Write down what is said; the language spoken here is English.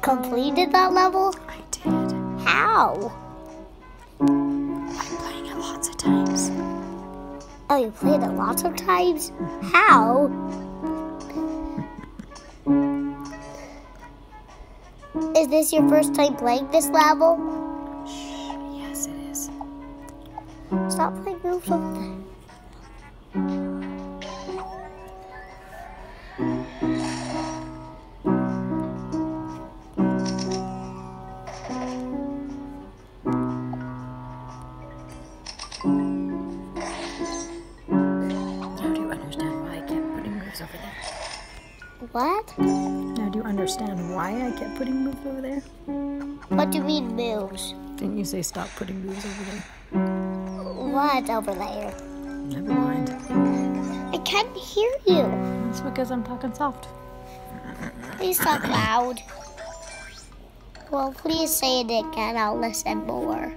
completed that level? I did. How? I'm playing it lots of times. Oh, you played it lots of times? How? Is this your first time playing this level? Yes, it is. Stop playing over moves over there? What? Now do you understand why I kept putting moves over there? What do you mean moves? Didn't you say stop putting moves over there? What over there? Never mind. I can't hear you. That's because I'm talking soft. Please talk loud. Well, please say it again. I'll listen more.